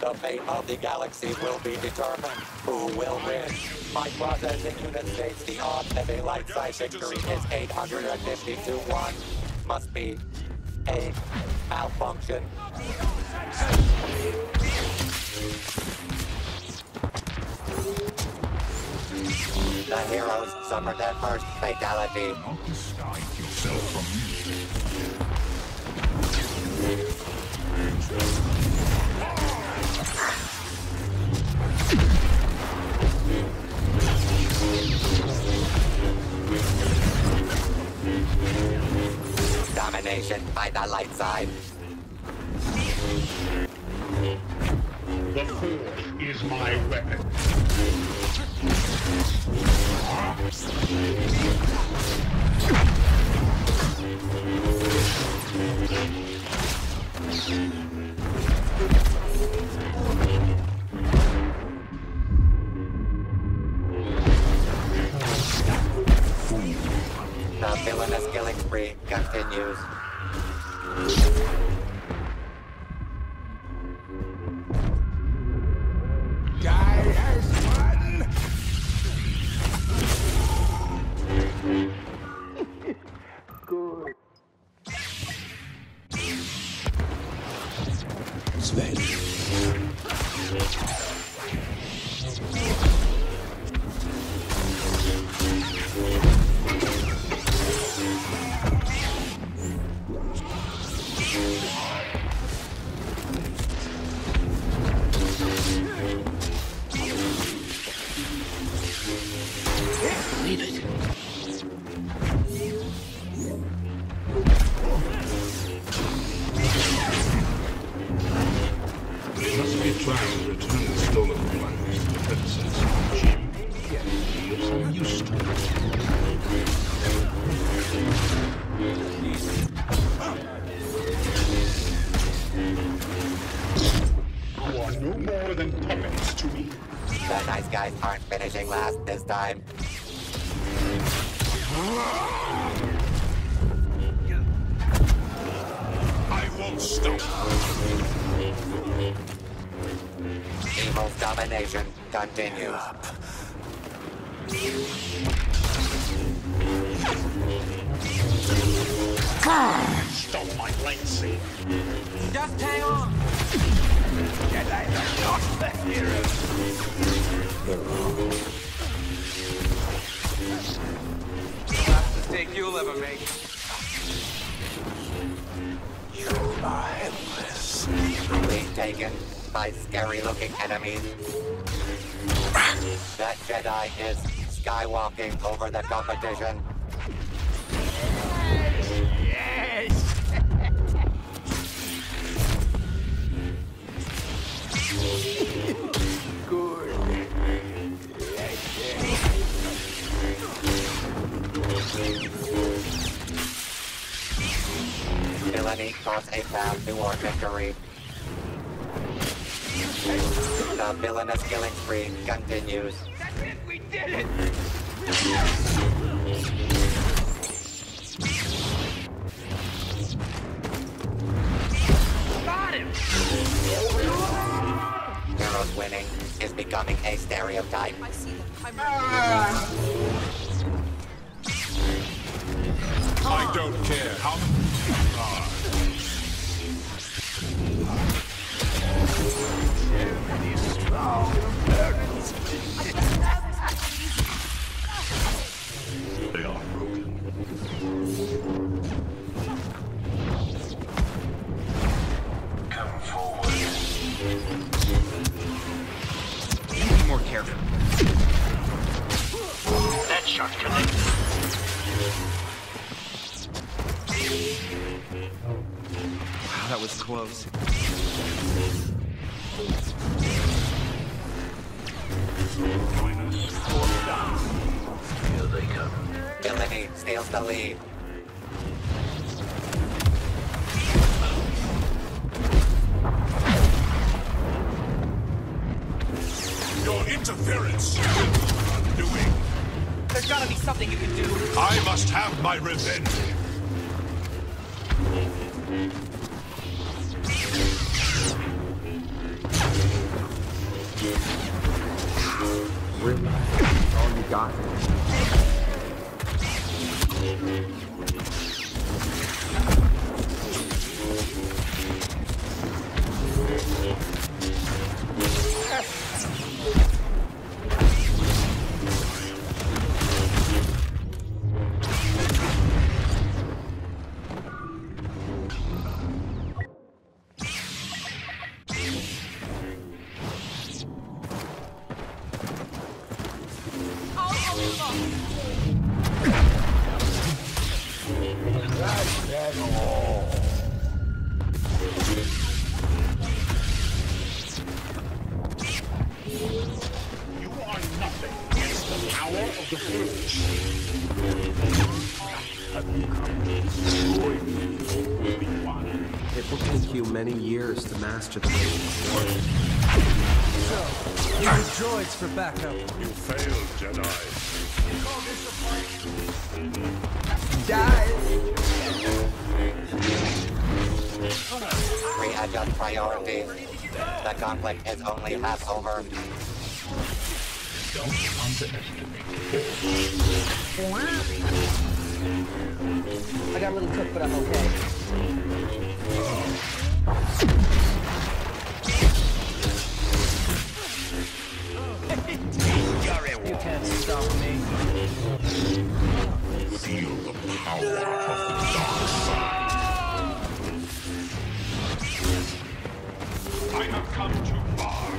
the fate of the galaxy will be determined. Who will win? My processing unit states the odds of a light side victory is 850 to 1. Must be a malfunction. The heroes suffered their first fatality. Yourself from me. Domination by the light side. The Force is my weapon. The villainous killing spree continues. One! Sven. Believe it. There must be a plan to return the stolen plans to the princess. Jim, yes, I'm used to it. You are no more than puppets to me. The nice guys aren't finishing last this time. I won't stop. Evil's domination continues. Stop my lightsaber. Just hang on. Are not the mistake you'll ever make. Being taken by scary-looking enemies. That Jedi is skywalking over the competition. Villainy caused a path toward victory. The villainous killing spree continues. That's it. We did it. Got him. Heroes winning is becoming a stereotype. I see them. I'm ready. I don't care how They was close. Join us. Fourth down. Here they come. Villainy steals the lead. Your interference will undoing. There's gotta be something you can do. I must have my revenge. Really? That's all you got? You are nothing against the power of the Force. Will take you many years to master the Force. So, you need droids for backup. You failed, Jedi. Readjust priorities. The conflict is only half over. Don't underestimate the Force. I got a little cooked, but I'm okay. You can't stop me. Feel the power of the dark side. I have come too far.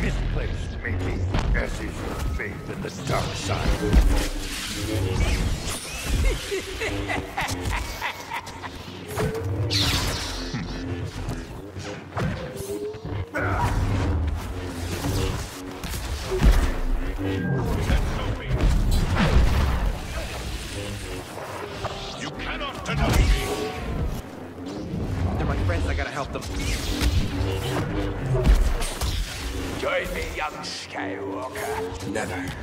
Misplaced, maybe, as is your faith in the dark side. Never.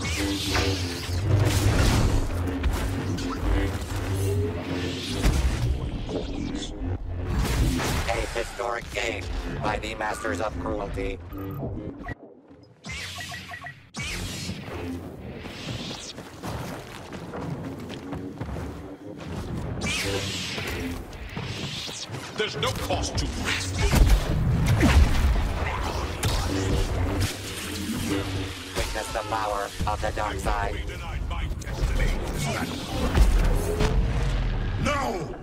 A historic game by the Masters of Cruelty. There's no cost to risk. Witness the power of the dark side. No!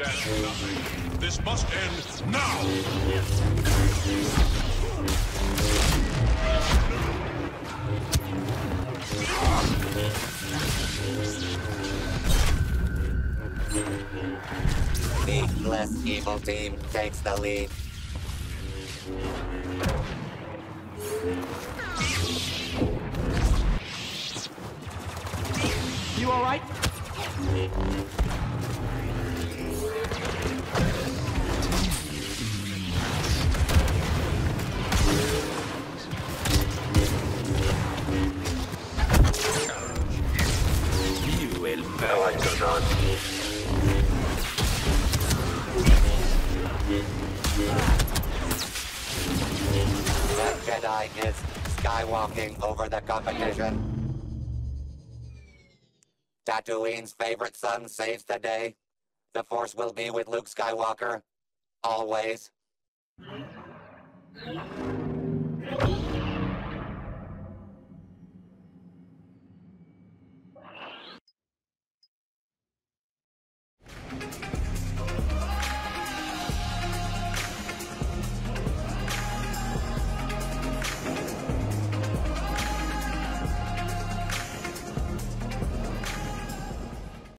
This must end now! The less evil team takes the lead. You alright? That Jedi is skywalking over the competition. Tatooine's favorite son saves the day. The Force will be with Luke Skywalker. Always.